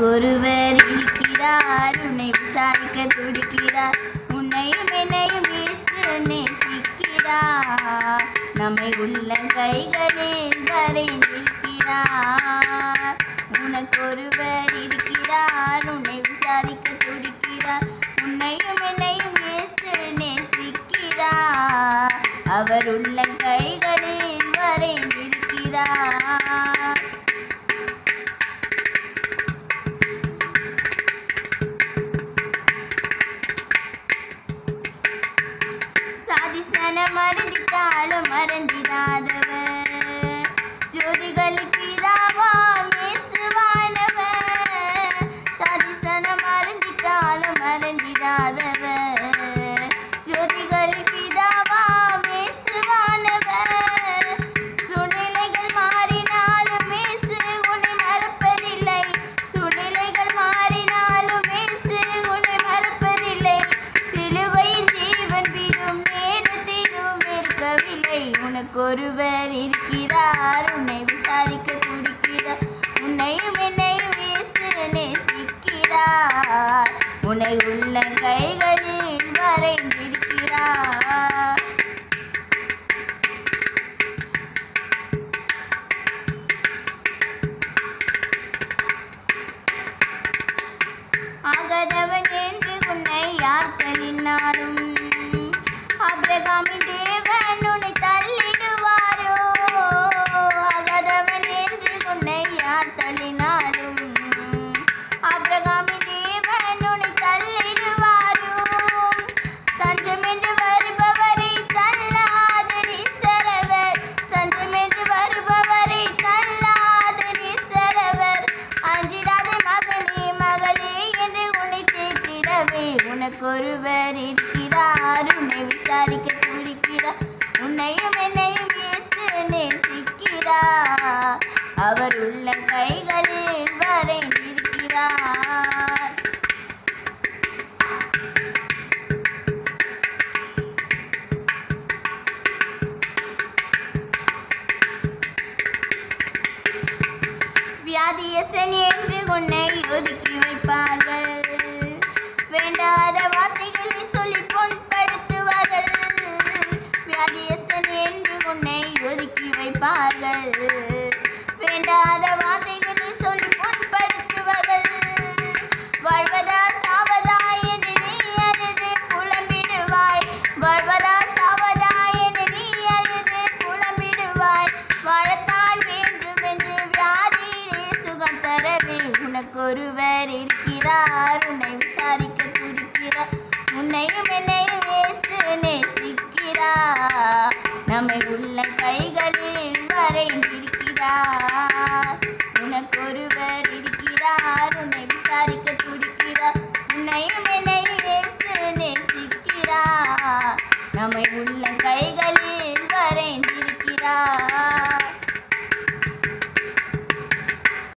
உனக்கொருவர் இருக்கிறார் உன்னை விசாரிக்க துடிக்கிறார். உன்னையும் என்னையும் இயேசு நேசிக்கிறார். நம்மை உள்ள கைகளில் வரைந்திருக்கிறார் உனக்கொருவர் இருக்கிறார் உன்னை விசாரிக்க துடிக்கிறார். உன்னையும் என்னையும் இயேசு நேசிக்கிறார். அவர் உள்ள கைகளில் வரைந்திருக்கிறார் மனம் மறந்திட்டாலும் மறந்திடாதவர் ஜோதிகளுக்கு எனக்கு ஒருவர் இருக்கிறார். உன்னை விசாரிக்க துடிக்கிறார். உன்னையும் என்னையும் இயேசு நேசிக்கிறார். உன்னை உள்ள கைகளில் வரைந்திருக்கிறார். ஆகாதவன் என்று உன்னை யார் தள்ளினாலும். அபிரகாமின் தேவ ஒருவர் இருக்கிறார். உன்னை விசாரிக்க துடிக்கிறார். உன்னையும் என்னையும் இயேசு நேசிக்கிறார். அவர் உள்ள கைகளில் வரைந்திருக்கிறார். வியாதியசன் என்று உன்னை ஒதுக்கி ஒருவர் இருக்கிறார். உன்னை விசாரிக்க துடிக்கிறார். உன்னையும் என்னையும் இயேசு நேசிக்கிறார். நம்மை உள்ள கைகளில் வரைந்திருக்கிறார். உனக்கொருவர் இருக்கிறார். உன்னை விசாரிக்க துடிக்கிறார். உன்னையும் என்னையும் இயேசு நேசிக்கிறார். நம்மை உள்ள கைகளில்